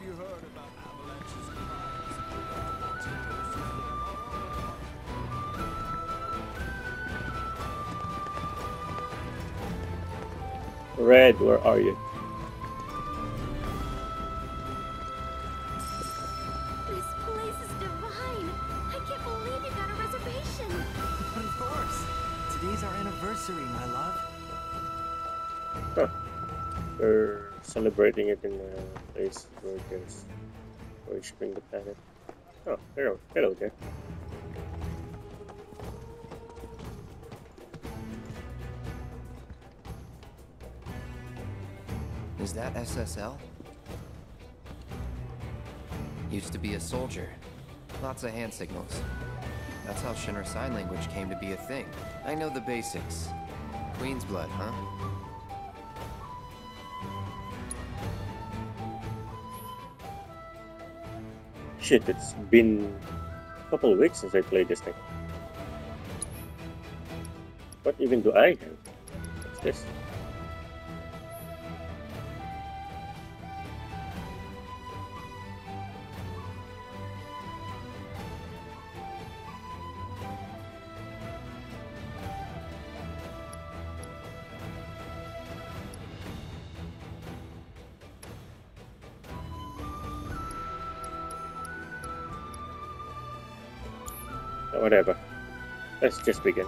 Have you heard about Avalanche's crimes? Red, where are you? This place is divine. The. Oh, hello, hello there. Is that SSL? Used to be a soldier. Lots of hand signals. That's how Shinra Sign Language came to be a thing. I know the basics. Queen's blood, huh? Shit, it's been a couple of weeks since I played this thing. What even do I have? What's this? Just begin.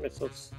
Freaking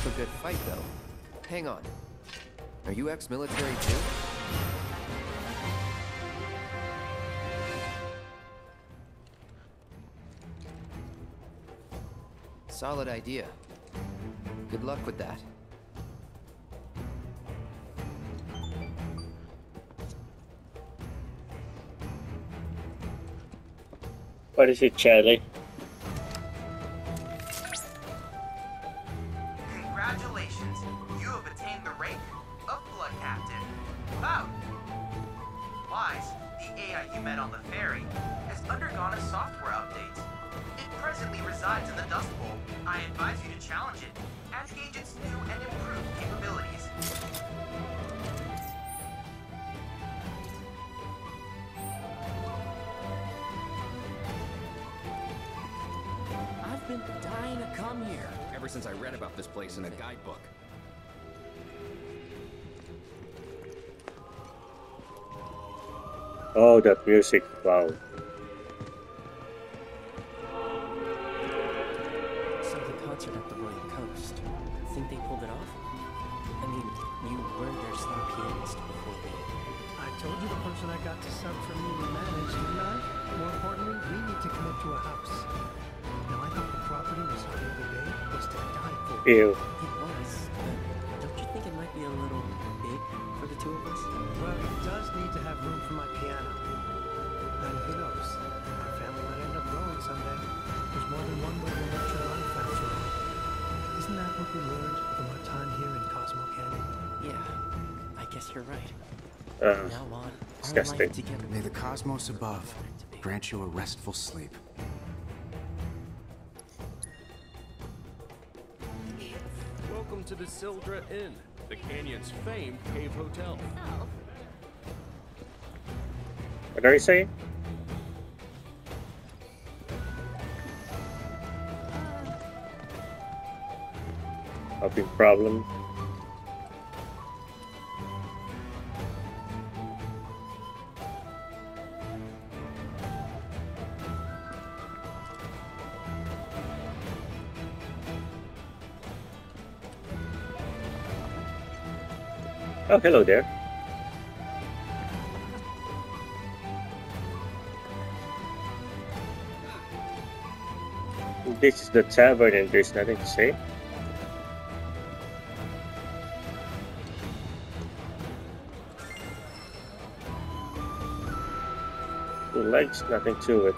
up a good fight, though. Hang on. Are you ex-military too? Solid idea. Good luck with that. What is it, Charlie? That music. Wow. So the concert at the Royal Coast. Think they pulled it off? I mean, you were their star pianist before they. I told you the person I got to sub for me we managed, didn't I? More importantly, we need to commit to a house. Now, I thought the property we saw the other day was to die for. Ew. It was, but don't you think it might be a little big for the two of us? Well, it does need to have room for my more than one way to nurture life, after all. Isn't that what we learned from our time here in Cosmo Canyon? Yeah, I guess you're right. Uh, Now on, our disgusting. life together. May the cosmos above grant you a restful sleep. Welcome to the Sildra Inn, the canyon's famed cave hotel. Oh, what are you saying? Problem. Oh, hello there. This is the tavern and there's nothing to say. Nothing to it.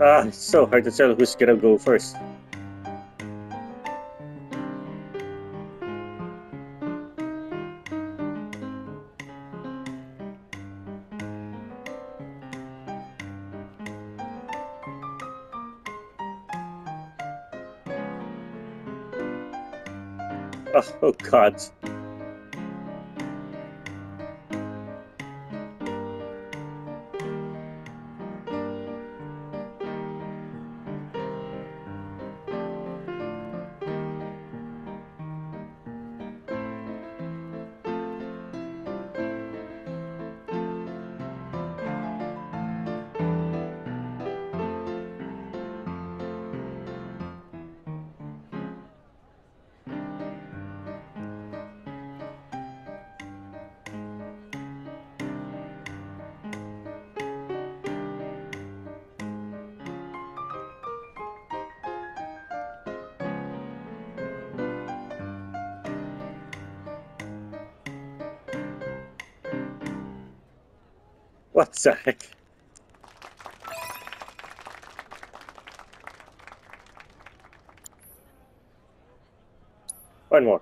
Ah, it's so hard to tell who's gonna go first. Oh, oh God. What the heck? One more.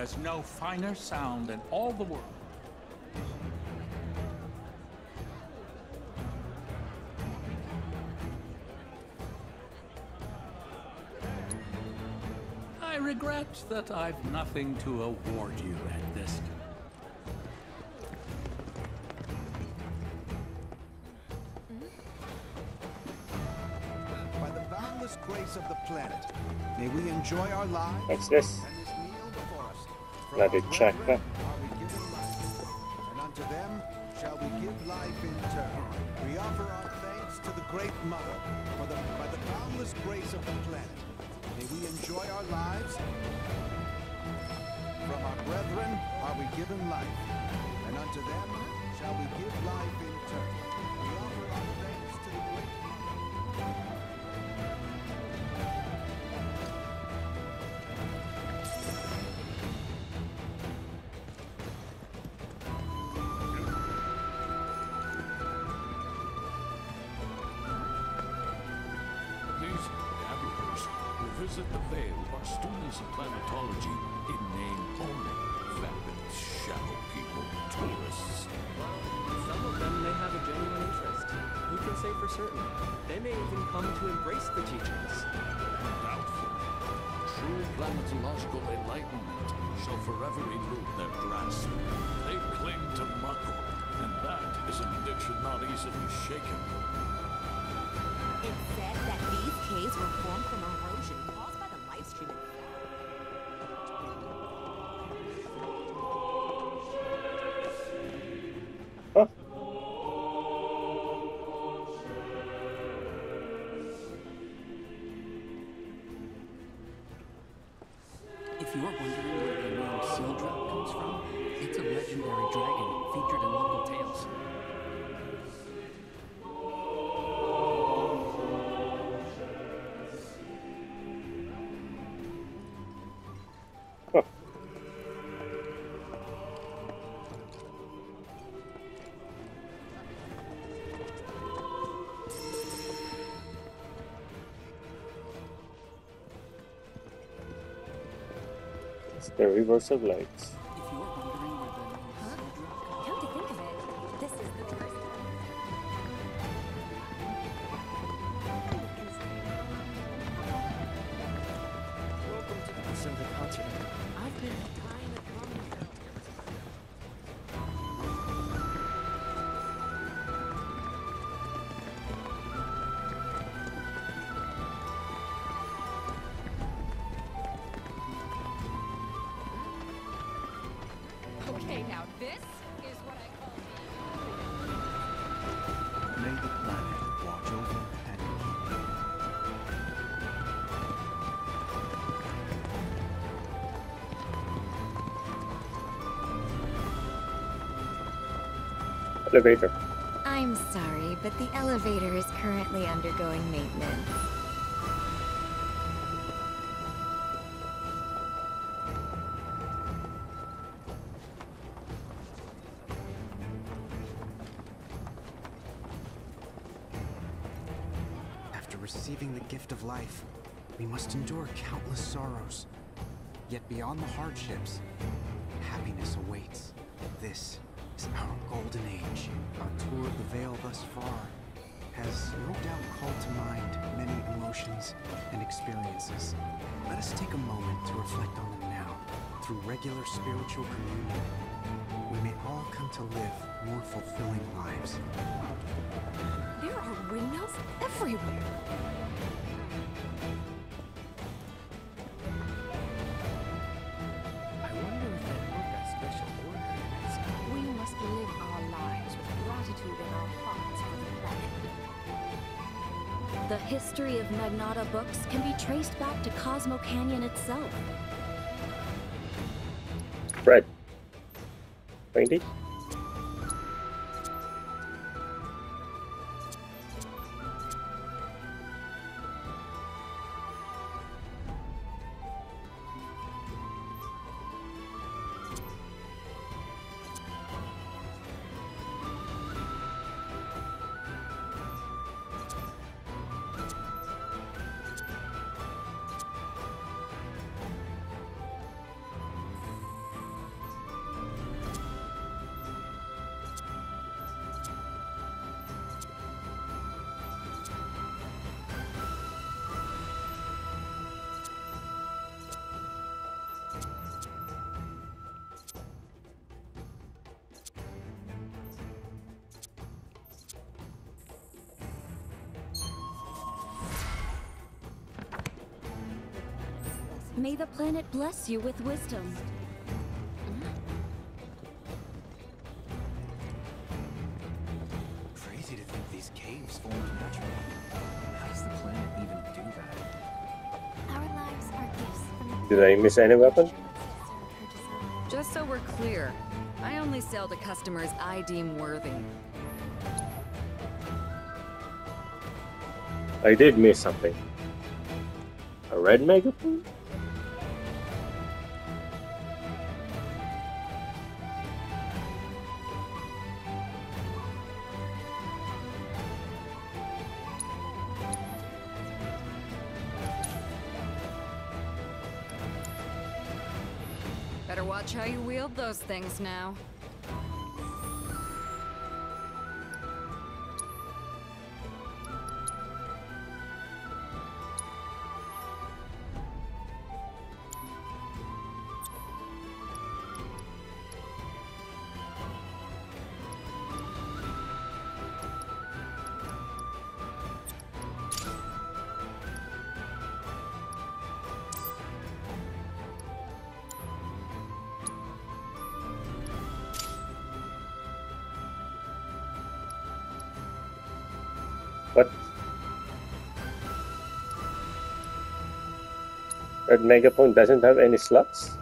There's no finer sound in all the world. I regret that I've nothing to award you at this By the boundless grace of the planet, may we enjoy our lives What's this? Bloody checker. and unto them shall we give life in turn. We offer our thanks to the Great Mother for the by the boundless grace of the planet. May we enjoy our lives. From our brethren are we given life, and unto them shall we give life in turn. Who the Veil are students of planetology in name only. Vapid shadow people, tourists. Some of them may have a genuine interest. Who can say for certain? They may even come to embrace the teachings. Doubtful. True planetological enlightenment shall forever elude their grasp. They cling to Mako, and that is an addiction not easily shaken. It's said that these caves were formed from erosion If you're wondering this is the first Welcome to the concert. I've been Elevator. I'm sorry, but the elevator is currently undergoing maintenance. After receiving the gift of life, we must endure countless sorrows. Yet beyond the hardships, happiness awaits. This is our golden age. Our tour of the Vale thus far has no doubt called to mind many emotions and experiences. Let us take a moment to reflect on them now. Through regular spiritual communion, we may all come to live more fulfilling lives. There are windmills everywhere. The history of Magnata books can be traced back to Cosmo Canyon itself. Fred. 20? May the planet bless you with wisdom. Crazy to think these caves formed naturally. How does the planet even do that? Our lives are gifts Did I miss any weapon? Just so we're clear, I only sell to customers I deem worthy. I did miss something. A red megaphone? Better now. What? That megaphone doesn't have any slots?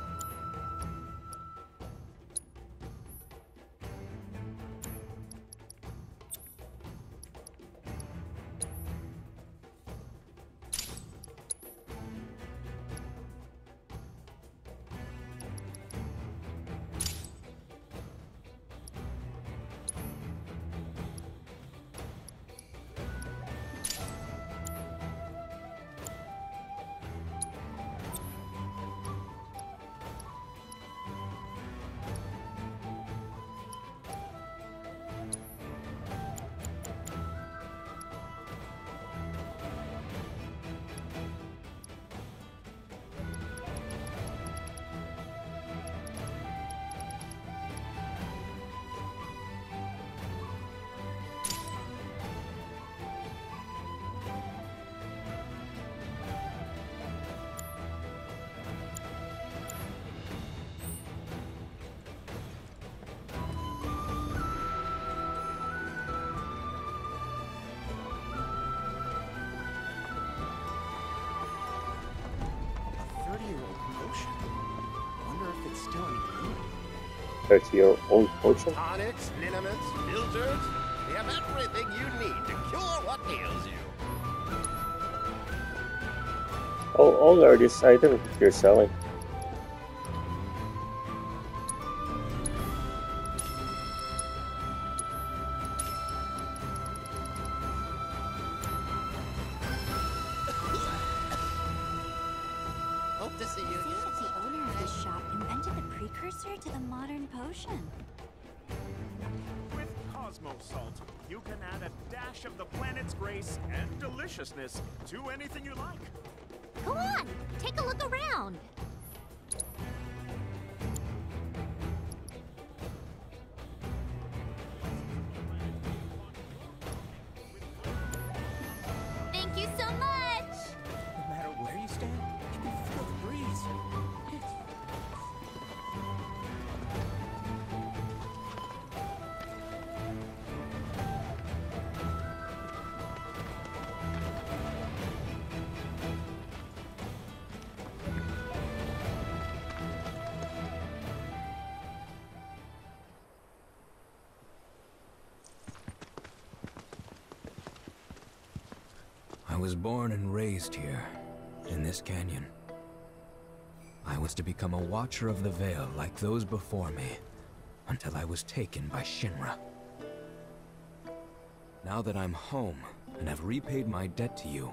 30-year-old potion. Tonics, liniments, filters. We have everything you need to cure what ails you. Oh, all are these items you're selling. Watcher of the Vale like those before me, until I was taken by Shinra. Now that I'm home and have repaid my debt to you,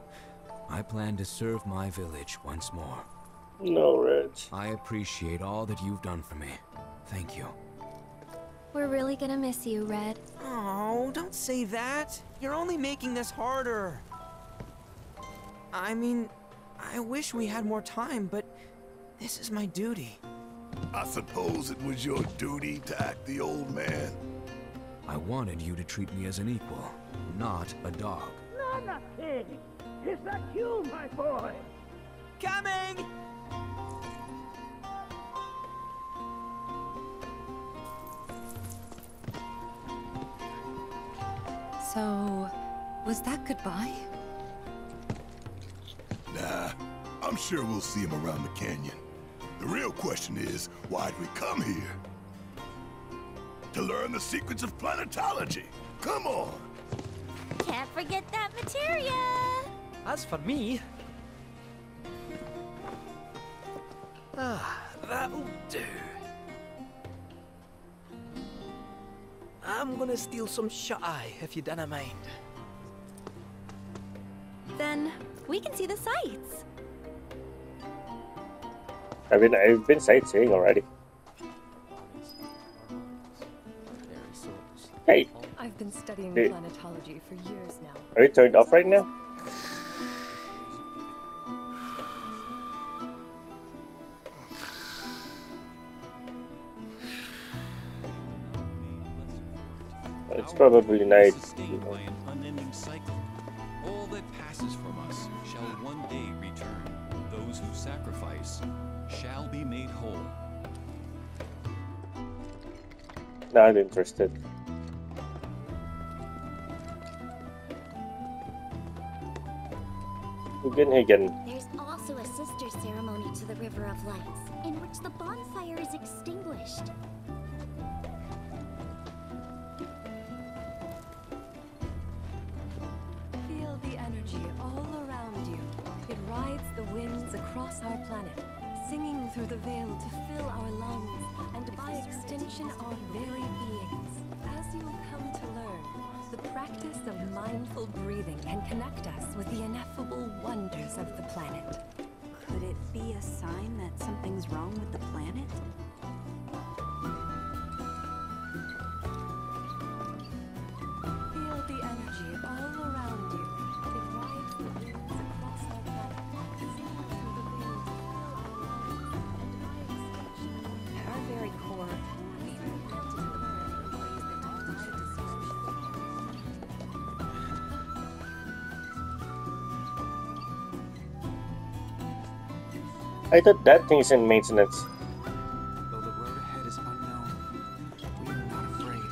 I plan to serve my village once more. No, Reg. I appreciate all that you've done for me. Thank you. We're really gonna miss you, Red. Oh, don't say that. You're only making this harder. I mean, I wish we had more time, but this is my duty. I suppose it was your duty to act the old man. I wanted you to treat me as an equal, not a dog. No, not pig. Is that you, my boy? Coming! So, was that goodbye? Nah, I'm sure we'll see him around the canyon. The real question is, why'd we come here? To learn the secrets of planetology. Come on. Can't forget that materia. As for me... Ah, that'll do. I'm gonna steal some shut-eye, if you don't mind. Then we can see the sights. I've been I've been sightseeing already. Hey, I've been studying Hey. planetology for years now. are you turned off right now? It's probably night. Not interested. Ugenhagen. There's also a sister ceremony to the River of Lights, in which the bonfire is extinguished. Feel the energy all around you. It rides the winds across our planet, singing through the veil to fill our lungs, and by extension our very beings. As you'll come to learn, the practice of mindful breathing can connect us with the ineffable wonders of the planet. Could it be a sign that something's wrong with the planet? I thought that thing's in maintenance. Though the road ahead is unknown, we are not afraid,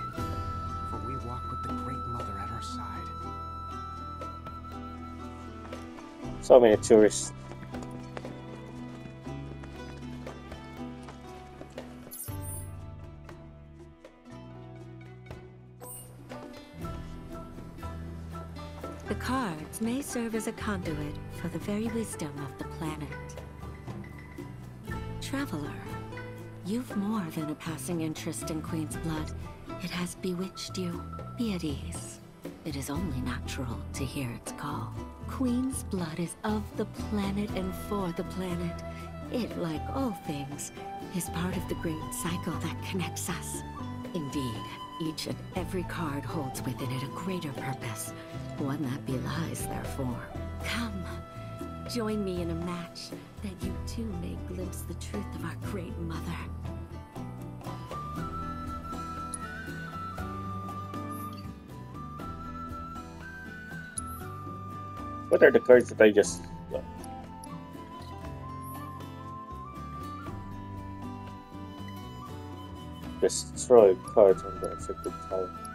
for we walk with the Great Mother at our side. So many tourists. The cards may serve as a conduit for the very wisdom of the planet. You've more than a passing interest in Queen's blood. It has bewitched you. Be at ease. It is only natural to hear its call. Queen's blood is of the planet and for the planet. It, like all things, is part of the great cycle that connects us. Indeed, each and every card holds within it a greater purpose, one that belies their form. Come, join me in a match that you too may glimpse the truth of our great mother. What are the cards that I just uh, got? Destroy cards on the affected tile.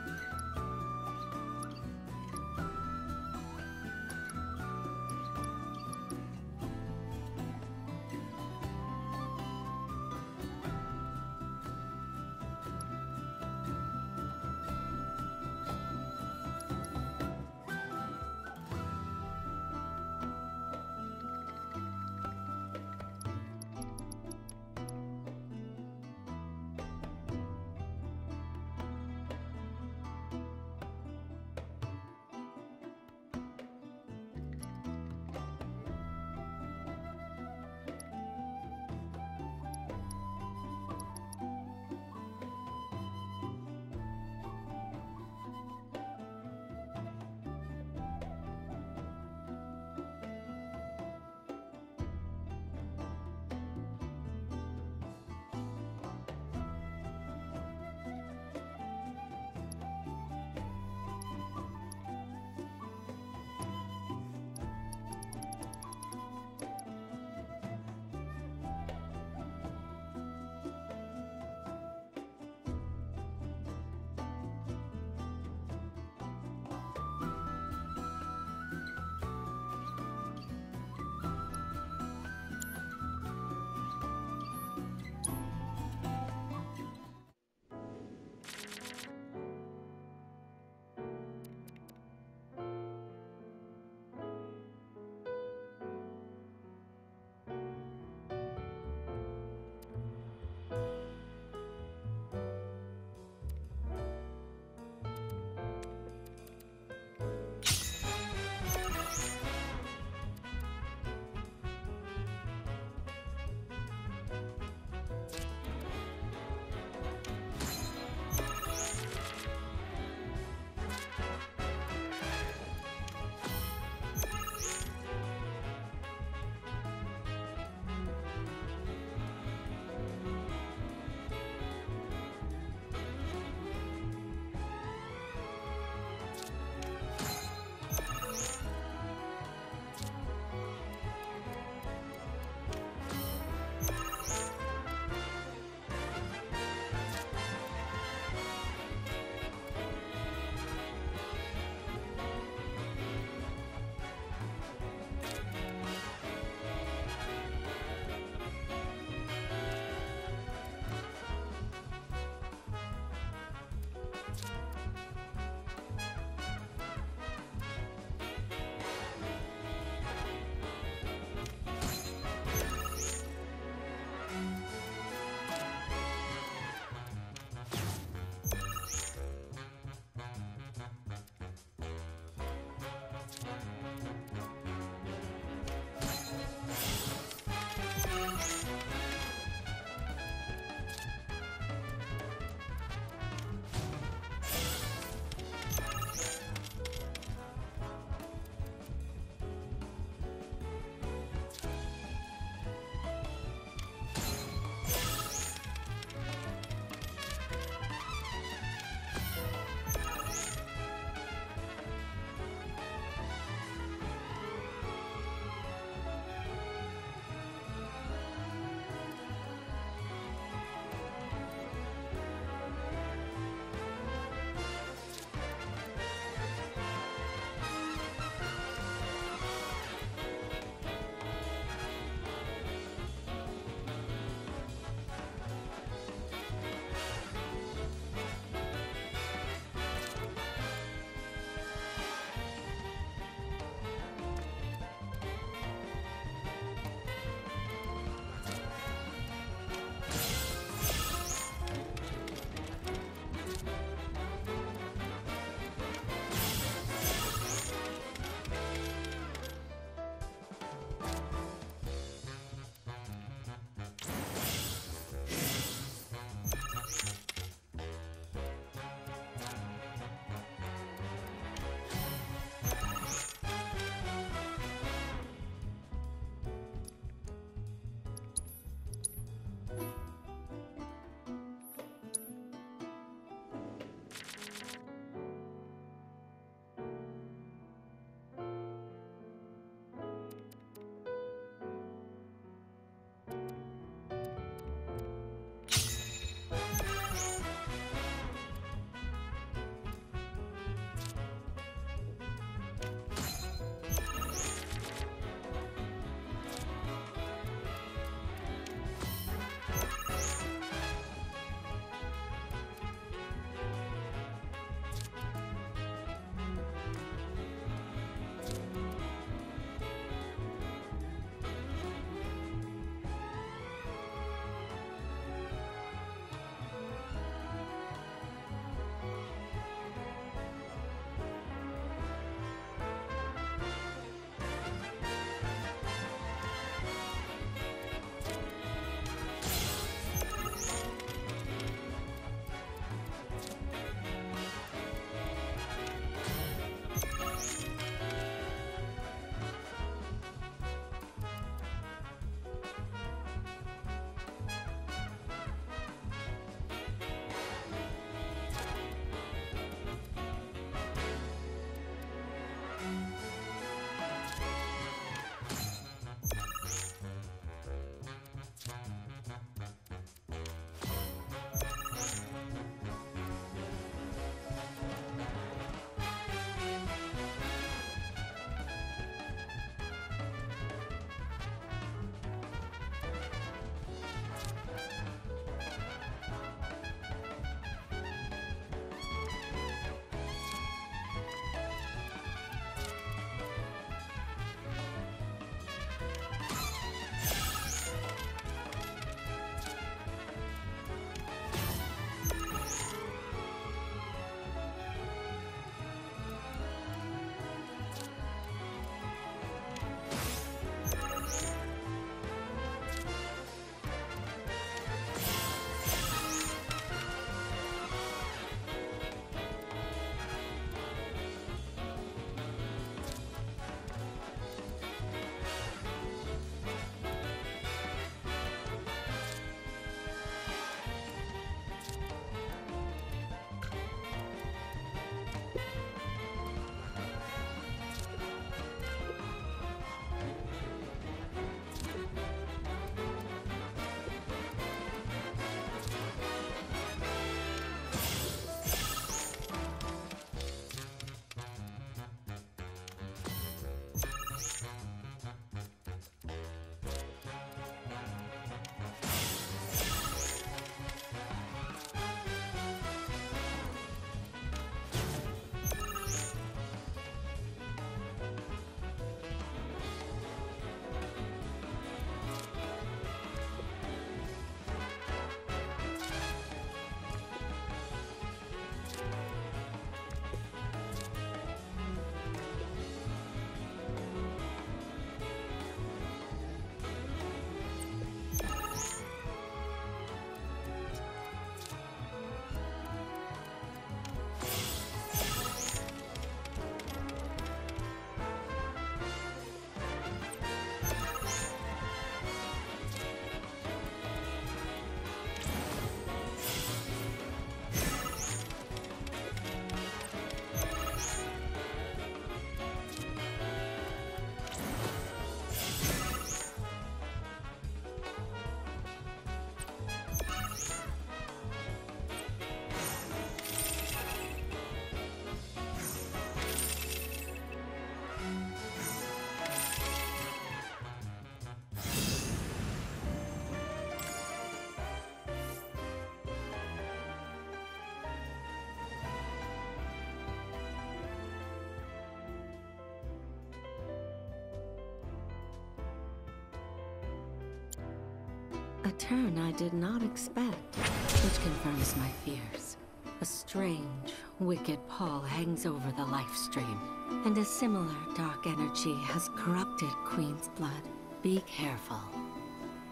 A turn I did not expect, which confirms my fears. A strange, wicked pall hangs over the life stream, and a similar dark energy has corrupted Queen's blood. Be careful.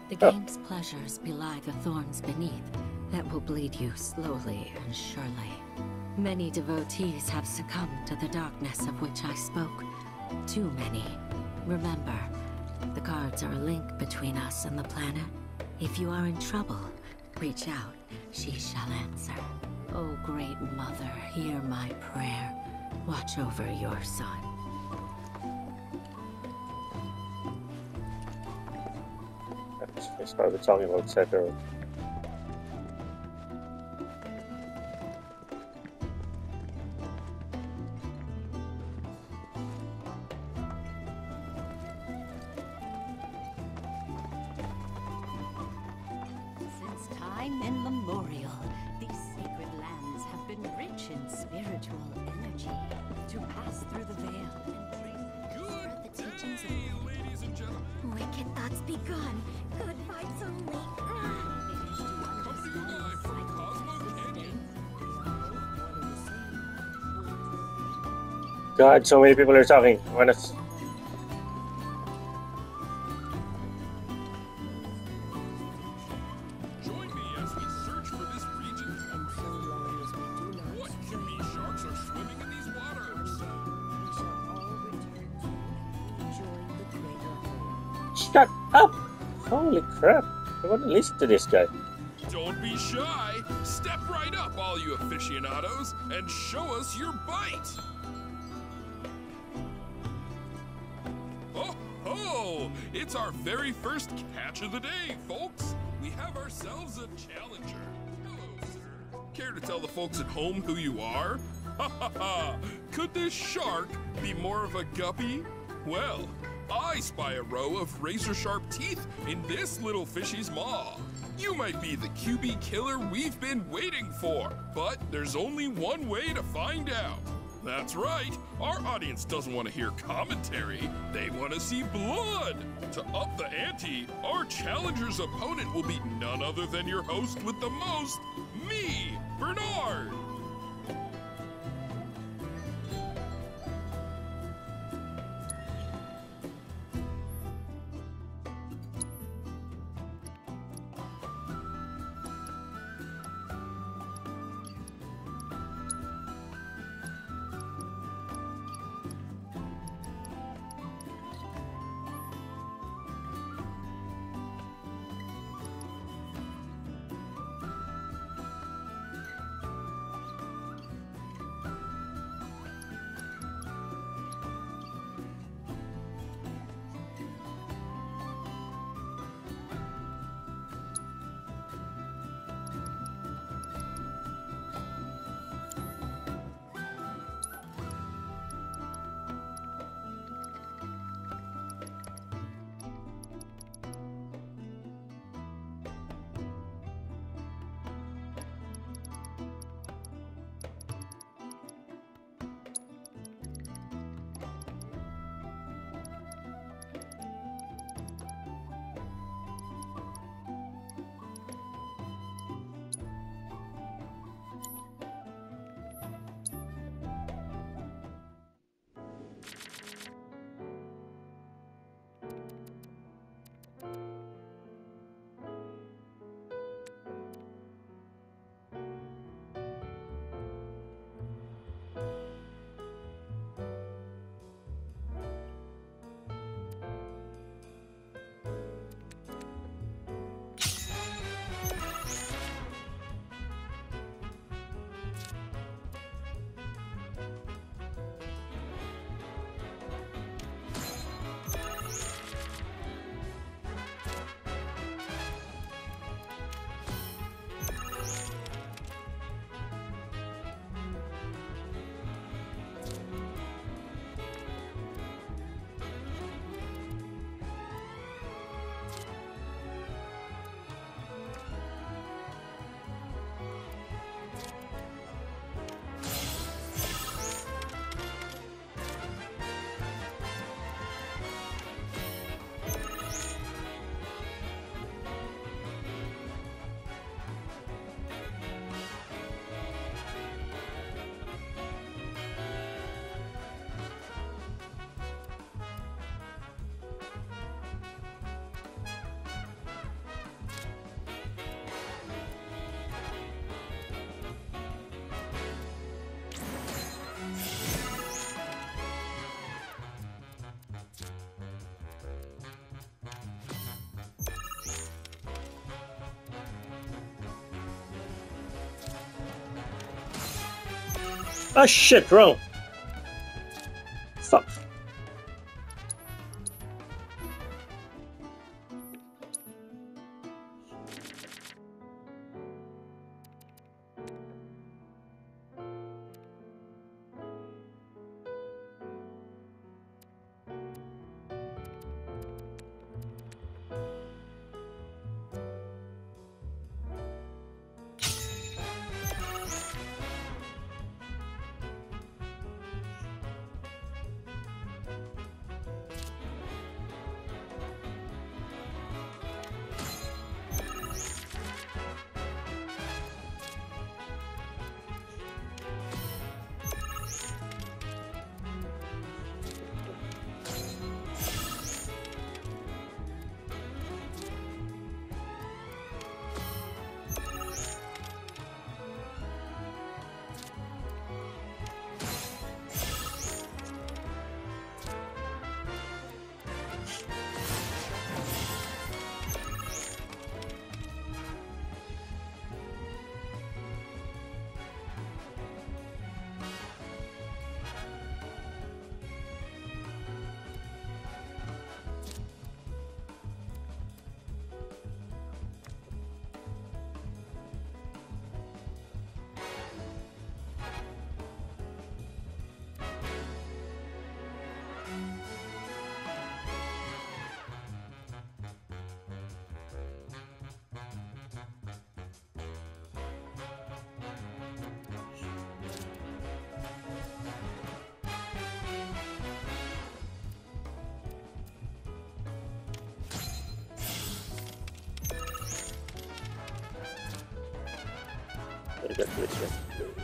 The oh. game's pleasures belie the thorns beneath that will bleed you slowly and surely. Many devotees have succumbed to the darkness of which I spoke. Too many. Remember, the cards are a link between us and the planet. If you are in trouble, reach out. She shall answer. Oh, great mother, hear my prayer. Watch over your son. Talking about Sekiro. So many people are talking. I wanna s- Join me as we search for this region's What cutie sharks are swimming in these waters? Shut up! Holy crap! I want to listen to this guy. Don't be shy. Step right up, all you aficionados, and show us your bite. It's our very first catch of the day, folks. We have ourselves a challenger. Hello, sir. Care to tell the folks at home who you are? Ha ha ha! Could this shark be more of a guppy? Well, I spy a row of razor sharp teeth in this little fishy's maw. You might be the QB killer we've been waiting for, but there's only one way to find out. That's right, our audience doesn't want to hear commentary, they want to see blood. To up the ante, our challenger's opponent will be none other than your host with the most, me, Bernard. Ah shit, wrong. I got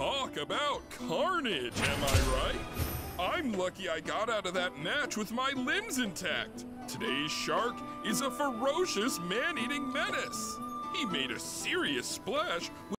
Talk about carnage, am I right? I'm lucky I got out of that match with my limbs intact. Today's shark is a ferocious man-eating menace. He made a serious splash